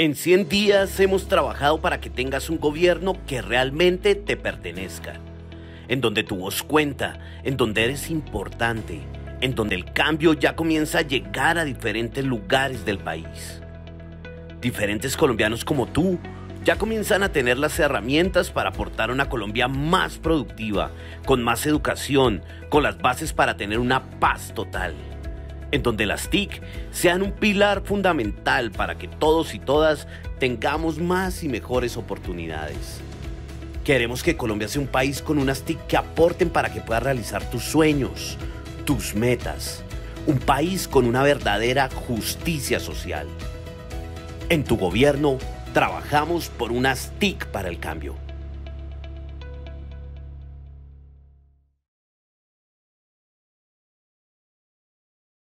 En 100 días hemos trabajado para que tengas un gobierno que realmente te pertenezca, en donde tu voz cuenta, en donde eres importante, en donde el cambio ya comienza a llegar a diferentes lugares del país. Diferentes colombianos como tú ya comienzan a tener las herramientas para aportar una Colombia más productiva, con más educación, con las bases para tener una paz total en donde las TIC sean un pilar fundamental para que todos y todas tengamos más y mejores oportunidades. Queremos que Colombia sea un país con unas TIC que aporten para que puedas realizar tus sueños, tus metas. Un país con una verdadera justicia social. En tu gobierno trabajamos por unas TIC para el cambio.